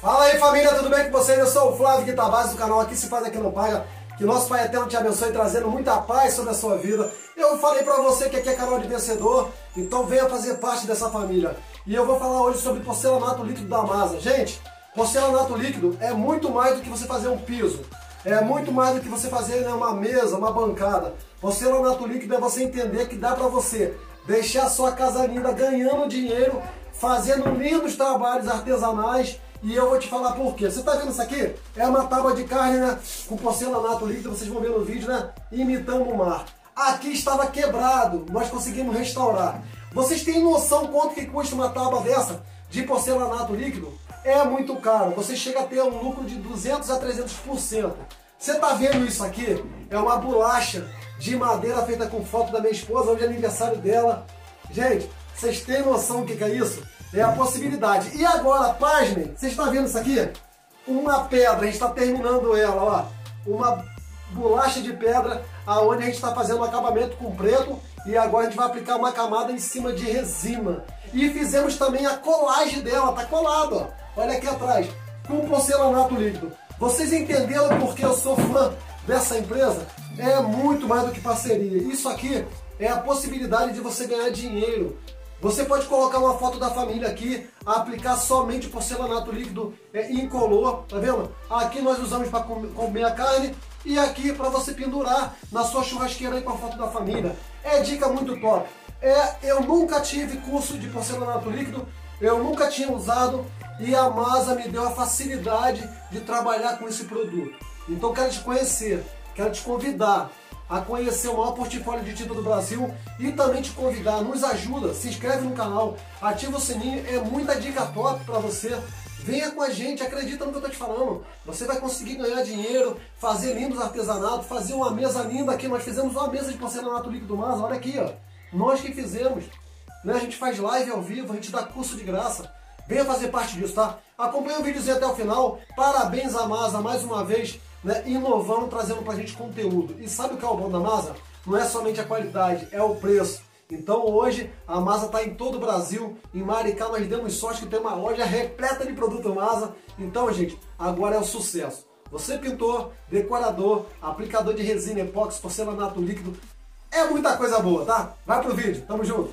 Fala aí família, tudo bem com vocês? Eu sou o Flávio Guitabase do canal Aqui Se Faz Aqui Não Paga. Que nosso Pai Eterno te abençoe trazendo muita paz sobre a sua vida. Eu falei pra você que aqui é canal de vencedor, então venha fazer parte dessa família. E eu vou falar hoje sobre porcelanato líquido da Masa. Gente, porcelanato líquido é muito mais do que você fazer um piso. É muito mais do que você fazer né, uma mesa, uma bancada. Porcelanato líquido é você entender que dá pra você deixar a sua casa linda ganhando dinheiro, fazendo lindos trabalhos artesanais e eu vou te falar por quê. Você tá vendo isso aqui? É uma tábua de carne, né? Com porcelanato líquido, vocês vão ver no vídeo, né? Imitando o mar. Aqui estava quebrado, nós conseguimos restaurar. Vocês têm noção quanto que custa uma tábua dessa de porcelanato líquido? É muito caro. Você chega a ter um lucro de 200 a 300%. Você tá vendo isso aqui? É uma bolacha de madeira feita com foto da minha esposa, hoje é aniversário dela. Gente, vocês têm noção do que é isso? É a possibilidade. E agora, pasmem, vocês estão vendo isso aqui? Uma pedra, a gente está terminando ela, ó. Uma bolacha de pedra, aonde a gente está fazendo um acabamento com preto e agora a gente vai aplicar uma camada em cima de resina. E fizemos também a colagem dela, tá colado, ó. Olha aqui atrás, com porcelanato líquido. Vocês entenderam porque eu sou fã dessa empresa? É muito mais do que parceria. Isso aqui é a possibilidade de você ganhar dinheiro. Você pode colocar uma foto da família aqui, aplicar somente porcelanato líquido é, incolor, tá vendo? Aqui nós usamos para comer a carne e aqui para você pendurar na sua churrasqueira aí com a foto da família. É dica muito top. É, eu nunca tive curso de porcelanato líquido, eu nunca tinha usado e a Masa me deu a facilidade de trabalhar com esse produto. Então quero te conhecer, quero te convidar a conhecer o maior portfólio de tinta do Brasil e também te convidar, nos ajuda, se inscreve no canal, ativa o sininho, é muita dica top para você. Venha com a gente, acredita no que eu estou te falando. Você vai conseguir ganhar dinheiro, fazer lindos artesanatos, fazer uma mesa linda aqui. Nós fizemos uma mesa de porcelanato líquido Masa, olha aqui, ó. Nós que fizemos. Né? A gente faz live ao vivo, a gente dá curso de graça. Venha fazer parte disso, tá? Acompanhe o vídeo até o final. Parabéns a Masa mais uma vez né, inovando, trazendo para a gente conteúdo. E sabe o que é o bom da Masa? Não é somente a qualidade, é o preço. Então hoje a Masa está em todo o Brasil. Em Maricá nós demos sorte que tem uma loja repleta de produto Masa. Então, gente, agora é o sucesso. Você pintor, decorador, aplicador de resina, epóxi, porcelanato líquido, é muita coisa boa, tá? Vai pro vídeo, tamo junto!